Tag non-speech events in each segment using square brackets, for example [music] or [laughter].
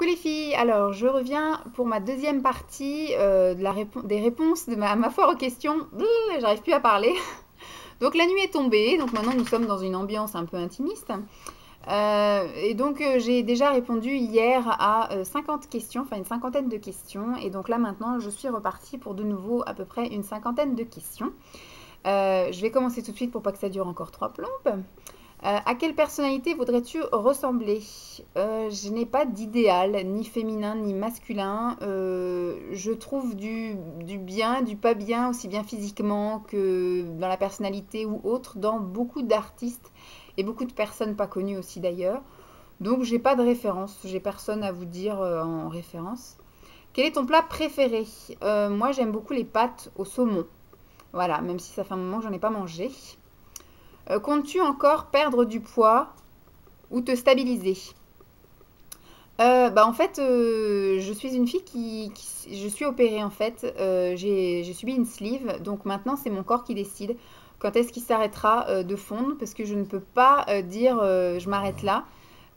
Coucou les filles, alors je reviens pour ma deuxième partie euh, des réponses de ma, ma foire aux questions. J'arrive plus à parler. [laughs] Donc la nuit est tombée, donc maintenant nous sommes dans une ambiance un peu intimiste. Euh, et donc euh, j'ai déjà répondu hier à 50 questions, enfin une cinquantaine de questions. Et donc là maintenant je suis repartie pour de nouveau à peu près une cinquantaine de questions. je vais commencer tout de suite pour pas que ça dure encore trois plombes. Euh, à quelle personnalité voudrais-tu ressembler? Euh, Je n'ai pas d'idéal, ni féminin, ni masculin. Euh, je trouve du, bien, du pas bien, aussi bien physiquement que dans la personnalité ou autre, dans beaucoup d'artistes et beaucoup de personnes pas connues aussi d'ailleurs. Donc j'ai pas de référence, j'ai personne à vous dire en référence. Quel est ton plat préféré? Moi j'aime beaucoup les pâtes au saumon. Voilà, même si ça fait un moment que j'en ai pas mangé. Euh, comptes-tu encore perdre du poids ou te stabiliser? Euh, bah en fait, euh, je suis une fille qui, je suis opérée en fait. j'ai subi une sleeve, donc maintenant c'est mon corps qui décide quand est-ce qu'il s'arrêtera de fondre, parce que je ne peux pas dire je m'arrête là.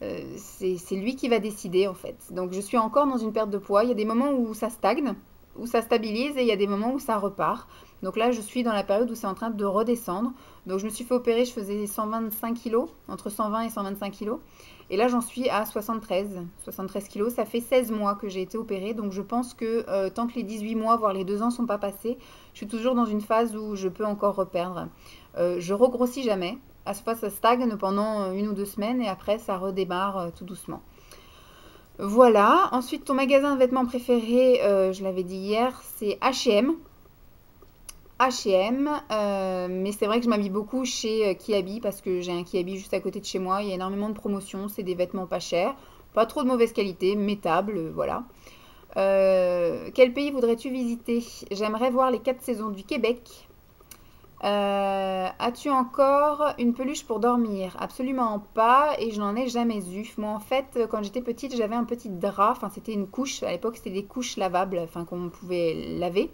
c'est lui qui va décider en fait. Donc je suis encore dans une perte de poids. Il y a des moments où ça stagne, où ça stabilise, et il y a des moments où ça repart. Donc là, je suis dans la période où c'est en train de redescendre. Donc je me suis fait opérer, je faisais 125 kg, entre 120 et 125 kg. Et là, j'en suis à 73, 73 kg. Ça fait 16 mois que j'ai été opérée. Donc je pense que euh, tant que les 18 mois, voire les 2 ans sont pas passés, je suis toujours dans une phase où je peux encore reperdre. Euh, je regrossis jamais. À ce point, ça stagne pendant une ou deux semaines et après, ça redémarre euh, tout doucement. Voilà. Ensuite, ton magasin de vêtements préféré, je l'avais dit hier, c'est H&M. H&M, mais c'est vrai que je m'habille beaucoup chez euh, Kiabi parce que j'ai un Kiabi juste à côté de chez moi. Il y a énormément de promotions, c'est des vêtements pas chers, pas trop de mauvaise qualité, métables, euh, voilà. quel pays voudrais-tu visiter? J'aimerais voir les quatre saisons du Québec. As-tu encore une peluche pour dormir? Absolument pas, et je n'en ai jamais eu. Moi, en fait, quand j'étais petite, j'avais un petit drap. Enfin, c'était une couche. À l'époque, c'était des couches lavables, enfin qu'on pouvait laver.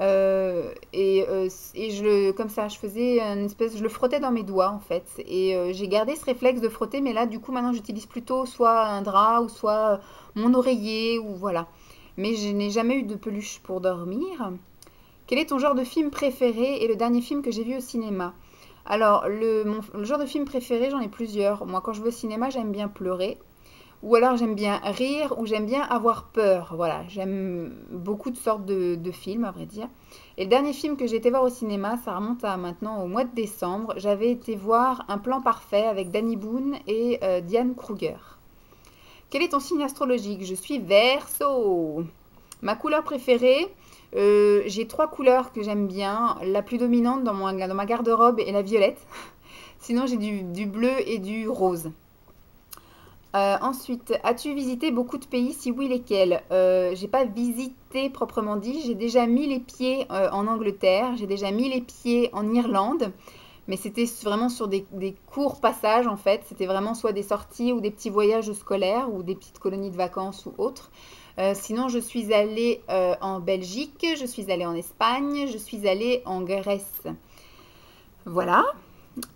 Euh, et, euh, et, je comme ça, je faisais une espèce, je le frottais dans mes doigts en fait. Et euh, j'ai gardé ce réflexe de frotter, mais là, du coup, maintenant, j'utilise plutôt soit un drap ou soit mon oreiller ou voilà. Mais je n'ai jamais eu de peluche pour dormir. Quel est ton genre de film préféré et le dernier film que j'ai vu au cinéma? Alors, le, genre de film préféré, j'en ai plusieurs. Moi, quand je vais au cinéma, j'aime bien pleurer. Ou alors j'aime bien rire ou j'aime bien avoir peur. Voilà, j'aime beaucoup de sortes de, films, à vrai dire. Et le dernier film que j'ai été voir au cinéma, ça remonte à maintenant au mois de décembre. J'avais été voir Un plan parfait avec Danny Boone et euh, Diane Kruger. Quel est ton signe astrologique? Je suis Verseau. Ma couleur préférée, euh, j'ai trois couleurs que j'aime bien. La plus dominante dans, dans ma garde-robe est la violette. [laughs] Sinon, j'ai du bleu et du rose. Euh, ensuite, as-tu visité beaucoup de pays? Si oui, lesquels? Euh, J'ai pas visité proprement dit. J'ai déjà mis les pieds en Angleterre. J'ai déjà mis les pieds en Irlande. Mais c'était vraiment sur des, courts passages en fait. C'était vraiment soit des sorties ou des petits voyages scolaires ou des petites colonies de vacances ou autres. Euh, sinon, je suis allée en Belgique, je suis allée en Espagne, je suis allée en Grèce. Voilà.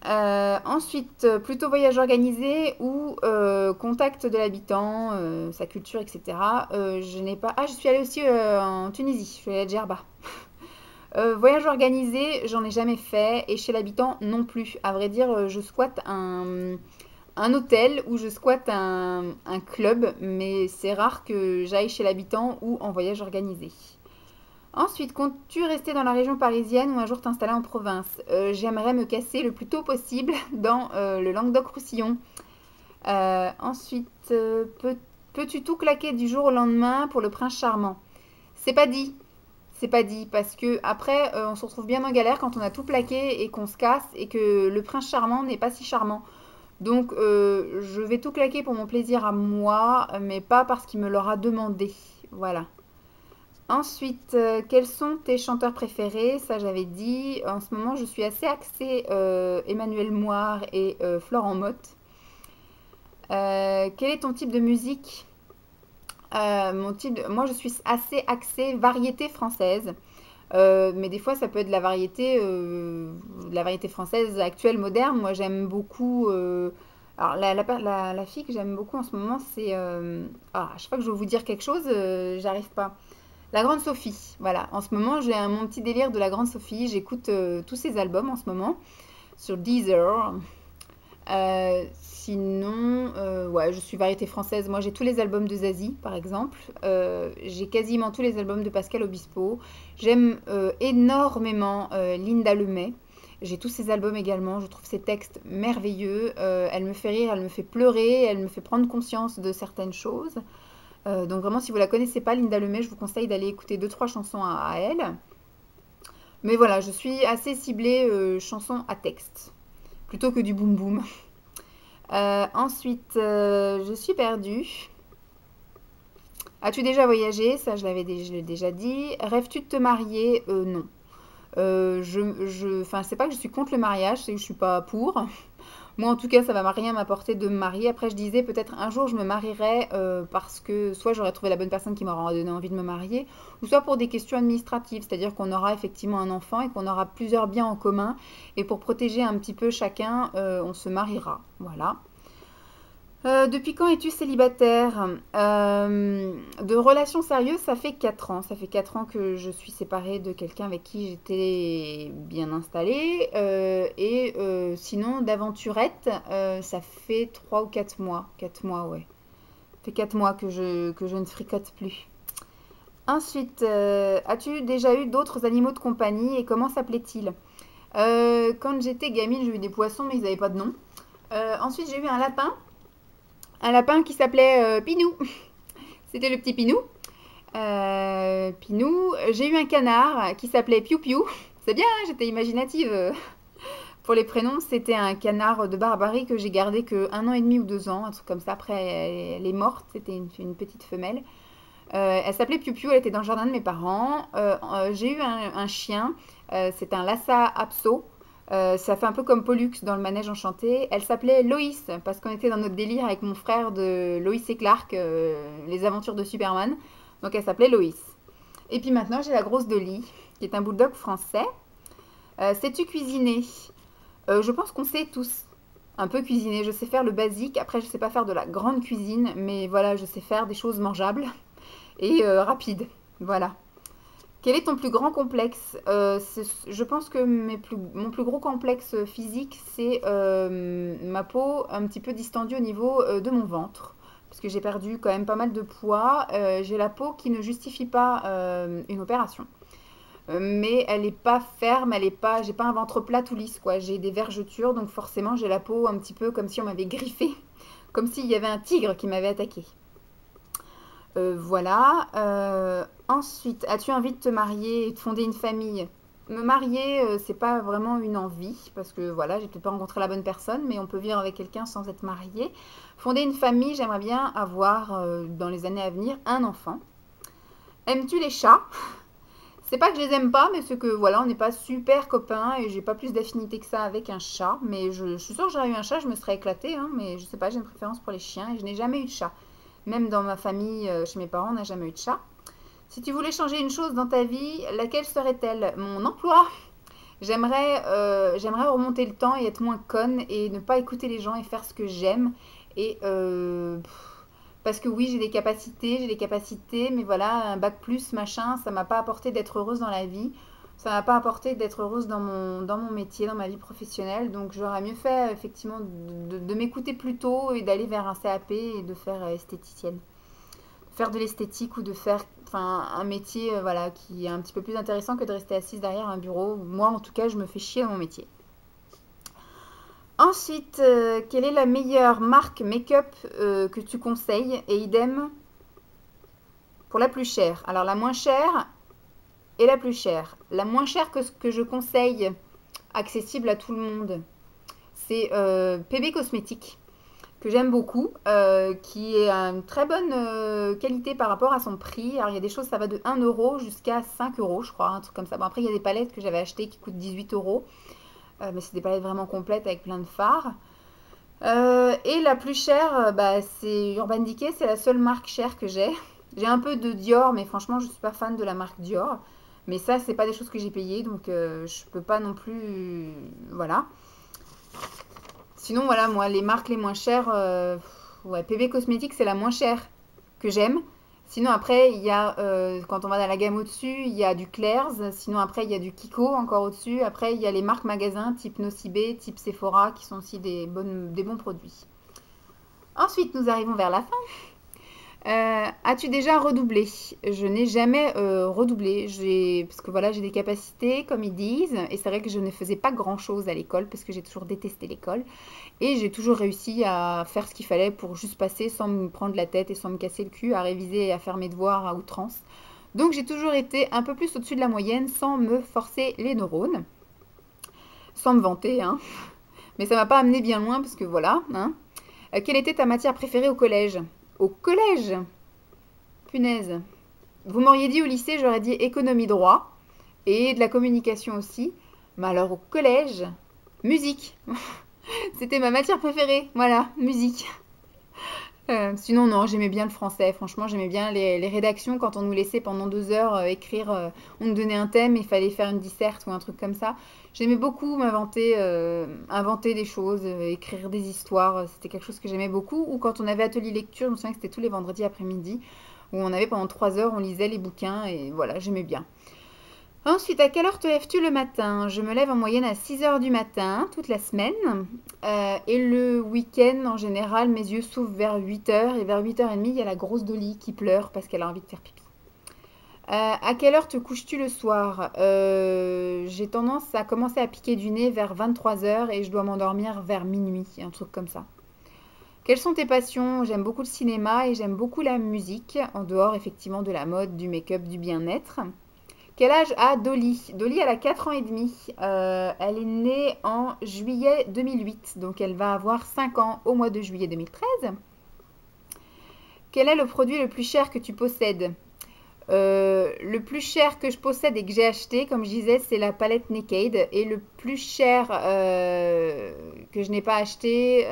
Euh, ensuite, euh, plutôt voyage organisé ou euh, contact de l'habitant, sa culture, etc. je n'ai pas. Ah, je suis allée aussi en Tunisie. Je suis allée à Djerba. [laughs] voyage organisé, j'en ai jamais fait. Et chez l'habitant non plus. À vrai dire, je squatte un, hôtel ou je squatte un, un club. Mais c'est rare que j'aille chez l'habitant ou en voyage organisé. Ensuite, comptes-tu rester dans la région parisienne ou un jour t'installer en province? Euh, J'aimerais me casser le plus tôt possible [laughs] dans euh, le Languedoc-Roussillon. Euh, ensuite, peux, tu tout claquer du jour au lendemain pour le prince charmant? C'est pas dit. C'est pas dit parce que après, on se retrouve bien en galère quand on a tout plaqué et qu'on se casse et que le prince charmant n'est pas si charmant. Donc, je vais tout claquer pour mon plaisir à moi, mais pas parce qu'il me l'aura demandé. Voilà. Ensuite, euh, quels sont tes chanteurs préférés? Ça, j'avais dit. En ce moment, je suis assez axée euh, Emmanuel Moire et euh, Florent Motte. quel est ton type de musique? Mon type Moi, je suis assez axée variété française. mais des fois, ça peut être de la variété, variété française actuelle, moderne. Moi, j'aime beaucoup Alors, la, fille que j'aime beaucoup en ce moment, c'est... Euh, ah, à chaque fois que je veux vous dire quelque chose, euh, j'arrive pas. La Grande Sophie, voilà. En ce moment, j'ai mon petit délire de la Grande Sophie. J'écoute euh, tous ses albums en ce moment sur Deezer. Sinon, ouais, je suis variété française. Moi, j'ai tous les albums de Zazie, par exemple. j'ai quasiment tous les albums de Pascal Obispo. J'aime énormément Linda Lemay. J'ai tous ses albums également, je trouve ses textes merveilleux. Euh, elle me fait rire, elle me fait pleurer, elle me fait prendre conscience de certaines choses. Euh, donc vraiment, si vous la connaissez pas, Linda Lemay, je vous conseille d'aller écouter deux trois chansons à, elle. Mais voilà, je suis assez ciblée euh, chansons à texte, plutôt que du boom boom. [laughs] ensuite, je suis perdue. As-tu déjà voyagé? Ça, je l'avais déjà dit. Rêves-tu de te marier? Non. Euh, je, je, enfin, c'est pas que je suis contre le mariage, c'est que je suis pas pour. Moi, en tout cas, ça va rien m'apporter de me marier. Après, je disais peut-être un jour je me marierai euh, parce que soit j'aurais trouvé la bonne personne qui m'aura donné envie de me marier, ou soit pour des questions administratives, c'est-à-dire qu'on aura effectivement un enfant et qu'on aura plusieurs biens en commun. Et pour protéger un petit peu chacun, euh, on se mariera. Voilà. Euh, depuis quand es-tu célibataire euh, De relations sérieuses, ça fait 4 ans. Ça fait 4 ans que je suis séparée de quelqu'un avec qui j'étais bien installée. Euh, et sinon, d'aventurette, ça fait 3 ou 4 mois. 4 mois, ouais. Ça fait 4 mois que je, que je ne fricote plus. Ensuite, as-tu déjà eu d'autres animaux de compagnie et comment s'appelaient-ils Quand j'étais gamine, j'ai eu des poissons, mais ils n'avaient pas de nom. ensuite, j'ai eu un lapin un lapin qui s'appelait euh, Pinou. [laughs] C'était le petit Pinou. Euh, Pinou. J'ai eu un canard qui s'appelait Piou Piou. [laughs] C'est bien, hein, j'étais imaginative. [laughs] Pour les prénoms, c'était un canard de Barbarie que j'ai gardé que un an et demi ou deux ans, un truc comme ça. Après, elle, est morte. C'était une, petite femelle. Euh, elle s'appelait Piou Piou. Elle était dans le jardin de mes parents. j'ai eu un, un chien. c'est un Lhasa Apso. Euh, ça fait un peu comme Pollux dans le manège enchanté. Elle s'appelait Loïs parce qu'on était dans notre délire avec mon frère de Loïs et Clark, euh, les aventures de Superman. Donc elle s'appelait Loïs. Et puis maintenant j'ai la grosse Dolly, qui est un bulldog français. Euh, sais-tu cuisiner? Je pense qu'on sait tous un peu cuisiner. Je sais faire le basique. Après je sais pas faire de la grande cuisine, mais voilà, je sais faire des choses mangeables [laughs] et rapides. Voilà. Quel est ton plus grand complexe? Euh, Je pense que mon plus gros complexe physique, c'est euh, ma peau un petit peu distendue au niveau euh, de mon ventre. Parce que j'ai perdu quand même pas mal de poids. j'ai la peau qui ne justifie pas une opération. mais elle n'est pas ferme, elle est pas, j'ai pas un ventre plat tout lisse quoi. J'ai des vergetures, donc forcément j'ai la peau un petit peu comme si on m'avait griffé, [laughs] comme s'il y avait un tigre qui m'avait attaqué. Voilà. Euh, ensuite, as-tu envie de te marier et de fonder une famille? Me marier, euh, c'est pas vraiment une envie parce que voilà, j'ai peut-être pas rencontré la bonne personne, mais on peut vivre avec quelqu'un sans être marié. Fonder une famille, j'aimerais bien avoir dans les années à venir un enfant. Aimes-tu les chats? C'est pas que je les aime pas, mais c'est que voilà, on n'est pas super copains et j'ai pas plus d'affinité que ça avec un chat. Mais je, suis sûre que j'aurais eu un chat, je me serais éclatée, hein, mais je sais pas, j'ai une préférence pour les chiens et je n'ai jamais eu de chat. Même dans ma famille, euh, chez mes parents, on n'a jamais eu de chat. Si tu voulais changer une chose dans ta vie, laquelle serait-elle? Mon emploi? J'aimerais euh, j'aimerais remonter le temps et être moins conne et ne pas écouter les gens et faire ce que j'aime. Et euh, parce que oui, j'ai des capacités, j'ai des capacités, mais voilà, un bac plus, machin, ça m'a pas apporté d'être heureuse dans la vie ça m'a pas apporté d'être heureuse dans mon, métier, dans ma vie professionnelle. Donc j'aurais mieux fait effectivement de, m'écouter plus tôt et d'aller vers un CAP et de faire euh, esthéticienne. Faire de l'esthétique ou de faire enfin, un métier euh, voilà, qui est un petit peu plus intéressant que de rester assise derrière un bureau. Moi en tout cas, je me fais chier dans mon métier. Ensuite, euh, quelle est la meilleure marque make-up que tu conseilles? Et idem pour la plus chère. Alors la moins chère, et la plus chère. La moins chère que ce que je conseille, accessible à tout le monde, c'est euh, PB Cosmétiques, que j'aime beaucoup, euh, qui est une très bonne euh, qualité par rapport à son prix. Alors il y a des choses, ça va de 1 euro jusqu'à 5 euros, je crois, un truc comme ça. Bon, après, il y a des palettes que j'avais achetées qui coûtent 18 euros, mais c'est des palettes vraiment complètes avec plein de fards. et la plus chère, bah, c'est Urban Decay, c'est la seule marque chère que j'ai. [laughs] J'ai un peu de Dior, mais franchement, je ne suis pas fan de la marque Dior. Mais ça, c'est pas des choses que j'ai payées, donc euh, je peux pas non plus... Voilà. Sinon, voilà, moi, les marques les moins chères, euh, PB Cosmétiques, c'est la moins chère que j'aime. Sinon, après, il y a, euh, quand on va dans la gamme au-dessus, il y a du Claire's. Sinon, après, il y a du Kiko encore au-dessus. Après, il y a les marques magasins type Nocibé, type Sephora, qui sont aussi des bons produits. Ensuite, nous arrivons vers la fin. Euh, as-tu déjà redoublé? Je n'ai jamais euh, redoublé, parce que voilà, j'ai des capacités, comme ils disent, et c'est vrai que je ne faisais pas grand-chose à l'école, parce que j'ai toujours détesté l'école, et j'ai toujours réussi à faire ce qu'il fallait pour juste passer sans me prendre la tête et sans me casser le cul, à réviser et à faire mes devoirs à outrance. Donc j'ai toujours été un peu plus au-dessus de la moyenne, sans me forcer les neurones, sans me vanter, hein. Mais ça m'a pas amené bien loin, parce que voilà, hein. Euh, quelle était ta matière préférée au collège? Au collège. Punaise. Vous m'auriez dit au lycée, j'aurais dit économie droit et de la communication aussi. Mais alors au collège, musique. [laughs] C'était ma matière préférée. Voilà, musique. Euh, sinon, non, j'aimais bien le français. Franchement, j'aimais bien les, rédactions quand on nous laissait pendant deux heures euh, écrire. Euh, on nous donnait un thème et il fallait faire une disserte ou un truc comme ça. J'aimais beaucoup m'inventer, inventer des choses, écrire des histoires. C'était quelque chose que j'aimais beaucoup. Ou quand on avait atelier lecture, je me souviens que c'était tous les vendredis après-midi, où on avait pendant trois heures, on lisait les bouquins et voilà, j'aimais bien. Ensuite, à quelle heure te lèves-tu le matin? Je me lève en moyenne à 6 heures du matin, toute la semaine. Euh, et le week-end, en général, mes yeux s'ouvrent vers 8 heures. Et vers 8h30, il y a la grosse Dolly qui pleure parce qu'elle a envie de faire pipi. Euh, à quelle heure te couches-tu le soir? Euh, J'ai tendance à commencer à piquer du nez vers 23 heures et je dois m'endormir vers minuit, un truc comme ça. Quelles sont tes passions? J'aime beaucoup le cinéma et j'aime beaucoup la musique, en dehors effectivement de la mode, du make-up, du bien-être. Quel âge a Dolly? Dolly, elle a 4 ans et demi. Euh, elle est née en juillet 2008, donc elle va avoir 5 ans au mois de juillet 2013. Quel est le produit le plus cher que tu possèdes? Euh, le plus cher que je possède et que j'ai acheté, comme je disais, c'est la palette Naked. Et le plus cher euh, que je n'ai pas acheté,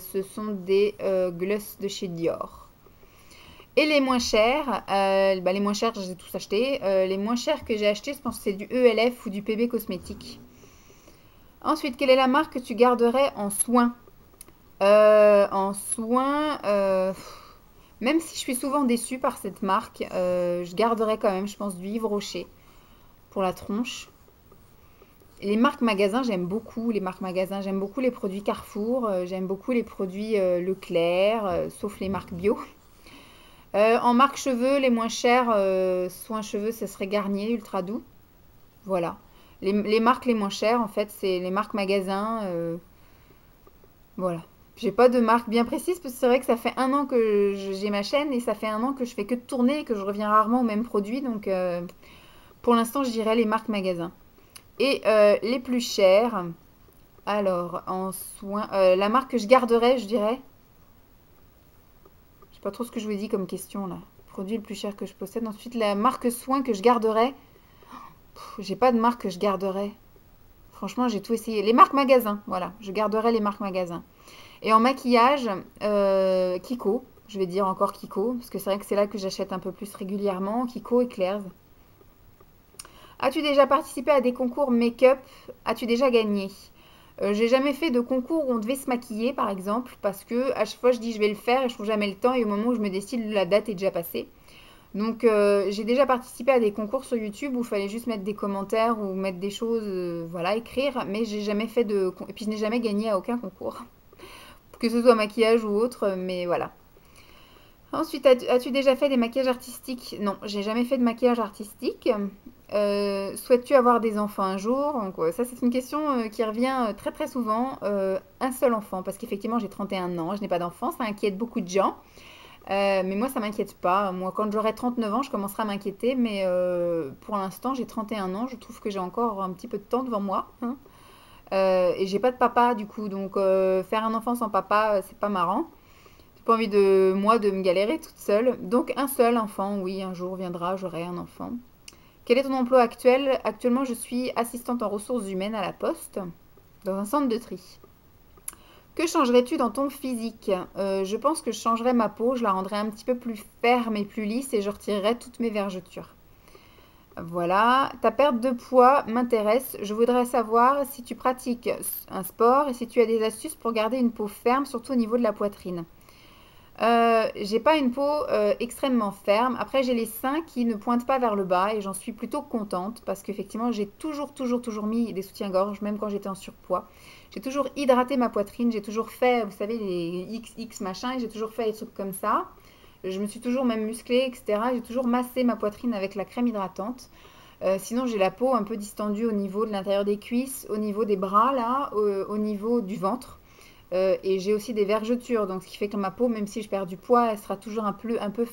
ce sont des gloss de chez Dior. Et les moins chers, euh, bah, les moins chers, j'ai tous acheté. Euh, les moins chers que j'ai acheté, je pense que c'est du ELF ou du PB Cosmétique. Ensuite, quelle est la marque que tu garderais en soins euh, En soins, même si je suis souvent déçue par cette marque, je garderais quand même, je pense, du Yves Rocher pour la tronche. Les marques magasins, j'aime beaucoup les marques magasins. J'aime beaucoup les produits Carrefour. j'aime beaucoup les produits Leclerc, sauf les marques bio. Euh, en marque cheveux, les moins chers, euh, soins cheveux, ce serait Garnier, Ultra Doux. Voilà. Les, marques les moins chères, en fait, c'est les marques magasins. Euh, voilà. J'ai pas de marque bien précise parce que c'est vrai que ça fait un an que j'ai ma chaîne et ça fait un an que je fais que de tourner et que je reviens rarement au même produit. Donc pour l'instant, je dirais les marques magasins. Et les plus chères, alors en soins, la marque que je garderais, je dirais, sais pas trop ce que je vous ai dit comme question là. Produit le plus cher que je possède. Ensuite, la marque soin que je garderai. J'ai pas de marque que je garderai. Franchement, j'ai tout essayé. Les marques magasins, voilà. Je garderai les marques magasins. Et en maquillage, euh, Kiko. Je vais dire encore Kiko, parce que c'est vrai que c'est là que j'achète un peu plus régulièrement. Kiko et Claire's. As-tu déjà participé à des concours make-up? As-tu déjà gagné? Euh, j'ai jamais fait de concours où on devait se maquiller, par exemple, parce que à chaque fois je dis je vais le faire et je trouve jamais le temps et au moment où je me décide, la date est déjà passée. Donc euh, j'ai déjà participé à des concours sur YouTube où il fallait juste mettre des commentaires ou mettre des choses, euh, voilà, écrire, mais j'ai jamais fait de... Et puis je n'ai jamais gagné à aucun concours, [laughs] que ce soit maquillage ou autre, mais voilà. Ensuite, as-tu déjà fait des maquillages artistiques? Non, j'ai jamais fait de maquillage artistique. Euh, souhaites-tu avoir des enfants un jour? Ça, c'est une question euh, qui revient euh, très très souvent. un seul enfant, parce qu'effectivement, j'ai 31 ans, je n'ai pas d'enfant, ça inquiète beaucoup de gens. mais moi, ça m'inquiète pas. Moi, quand j'aurai 39 ans, je commencerai à m'inquiéter. Mais pour l'instant, j'ai 31 ans. Je trouve que j'ai encore un petit peu de temps devant moi. Hein. et j'ai pas de papa, du coup. Donc, faire un enfant sans papa, c'est pas marrant. Envie de moi de me galérer toute seule. Donc, un seul enfant, oui, un jour viendra, j'aurai un enfant. Quel est ton emploi actuel? Actuellement, je suis assistante en ressources humaines à la Poste, dans un centre de tri. Que changerais-tu dans ton physique? Euh, Je pense que je changerais ma peau, je la rendrais un petit peu plus ferme et plus lisse et je retirerais toutes mes vergetures. Voilà, ta perte de poids m'intéresse. Je voudrais savoir si tu pratiques un sport et si tu as des astuces pour garder une peau ferme, surtout au niveau de la poitrine. Euh, j'ai pas une peau euh, extrêmement ferme. Après, j'ai les seins qui ne pointent pas vers le bas et j'en suis plutôt contente parce qu'effectivement, j'ai toujours, toujours, toujours mis des soutiens-gorge, même quand j'étais en surpoids. J'ai toujours hydraté ma poitrine, j'ai toujours fait, vous savez, les XX machin, et j'ai toujours fait des trucs comme ça. Je me suis toujours même musclée, etc. J'ai toujours massé ma poitrine avec la crème hydratante. Euh, sinon, j'ai la peau un peu distendue au niveau de l'intérieur des cuisses, au niveau des bras, là, au, niveau du ventre. Euh, et j'ai aussi des vergetures, donc ce qui fait que ma peau, même si je perds du poids, elle sera toujours un peu, un peu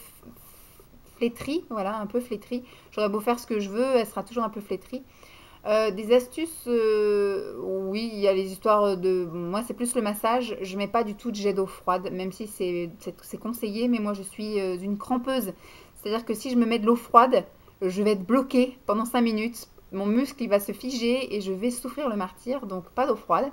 flétrie. Voilà, un peu flétrie. J'aurais beau faire ce que je veux, elle sera toujours un peu flétrie. Euh, des astuces, euh, oui, il y a les histoires de... Moi, c'est plus le massage. Je mets pas du tout de jet d'eau froide, même si c'est conseillé, mais moi, je suis une crampeuse. C'est-à-dire que si je me mets de l'eau froide, je vais être bloquée pendant 5 minutes. Mon muscle, il va se figer et je vais souffrir le martyr, donc pas d'eau froide.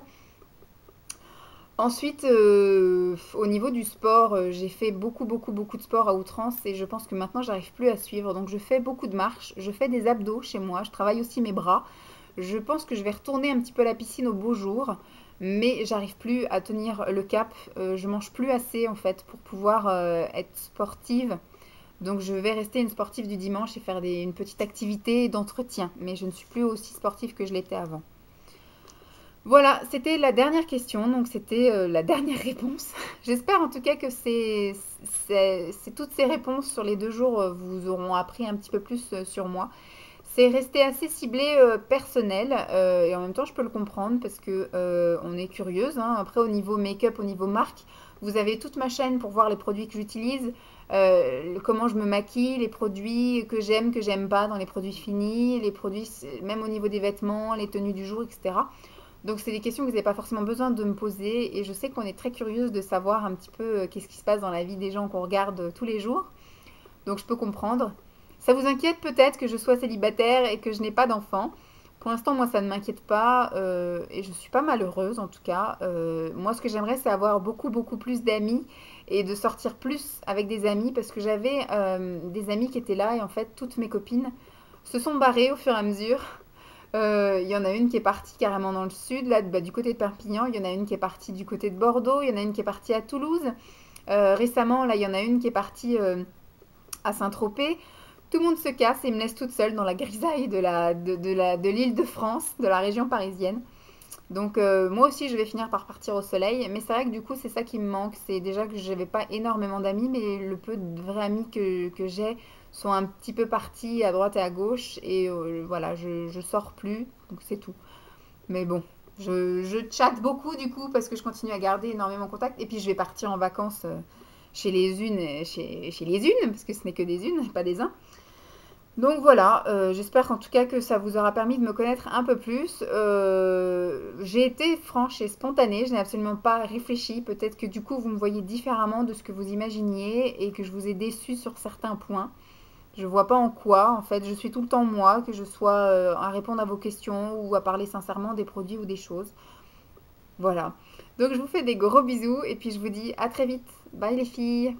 Ensuite, au niveau du sport, j'ai fait beaucoup, beaucoup, beaucoup de sport à outrance et je pense que maintenant, j'arrive plus à suivre. Donc, je fais beaucoup de marches, je fais des abdos chez moi, je travaille aussi mes bras. Je pense que je vais retourner un petit peu à la piscine au beau jour, mais j'arrive plus à tenir le cap. Euh, je mange plus assez en fait pour pouvoir euh, être sportive. Donc je vais rester une sportive du dimanche et faire une petite activité d'entretien. Mais je ne suis plus aussi sportive que je l'étais avant. Voilà, c'était la dernière question, donc c'était euh, la dernière [laughs] réponse. J'espère en tout cas que toutes ces réponses sur les deux jours vous auront appris un petit peu plus sur moi. C'est resté assez ciblé euh, personnel euh, et en même temps je peux le comprendre parce que euh, on est curieuse. Hein. Après au niveau make-up, au niveau marque, vous avez toute ma chaîne pour voir les produits que j'utilise, comment je me maquille, les produits que j'aime, que j'aime pas dans les produits finis, les produits même au niveau des vêtements, les tenues du jour, etc. Donc c'est des questions que vous n'avez pas forcément besoin de me poser et je sais qu'on est très curieuse de savoir un petit peu qu'est-ce qui se passe dans la vie des gens qu'on regarde tous les jours. Donc je peux comprendre. Ça vous inquiète peut-être que je sois célibataire et que je n'ai pas d'enfant. Pour l'instant, moi, ça ne m'inquiète pas euh, et je ne suis pas malheureuse en tout cas. Euh, moi, ce que j'aimerais, c'est avoir beaucoup, beaucoup plus d'amis et de sortir plus avec des amis parce que j'avais euh, des amis qui étaient là et en fait, toutes mes copines se sont barrées au fur et à mesure. Il y en a une qui est partie carrément dans le sud, là, bah, du côté de Perpignan. Il y en a une qui est partie du côté de Bordeaux. Il y en a une qui est partie à Toulouse. récemment, là, il y en a une qui est partie à Saint-Tropez. Tout le monde se casse et me laisse toute seule dans la grisaille de l'île de France, de la région parisienne. Donc euh, moi aussi je vais finir par partir au soleil, mais c'est vrai que du coup c'est ça qui me manque, c'est déjà que je n'avais pas énormément d'amis, mais le peu de vrais amis que, j'ai sont un petit peu partis à droite et à gauche, et euh, voilà, je, je sors plus, donc c'est tout. Mais bon, je, je, chatte beaucoup du coup parce que je continue à garder énormément contact, et puis je vais partir en vacances euh, chez les unes, chez, chez les unes, parce que ce n'est que des unes, pas des uns. Donc voilà, euh, j'espère en tout cas que ça vous aura permis de me connaître un peu plus. J'ai été franche et spontanée, je n'ai absolument pas réfléchi. Peut-être que du coup vous me voyez différemment de ce que vous imaginiez et que je vous ai déçu sur certains points. Je vois pas en quoi, en fait, je suis tout le temps moi, que je sois euh, à répondre à vos questions ou à parler sincèrement des produits ou des choses. Voilà. Donc je vous fais des gros bisous et puis je vous dis à très vite. Bye les filles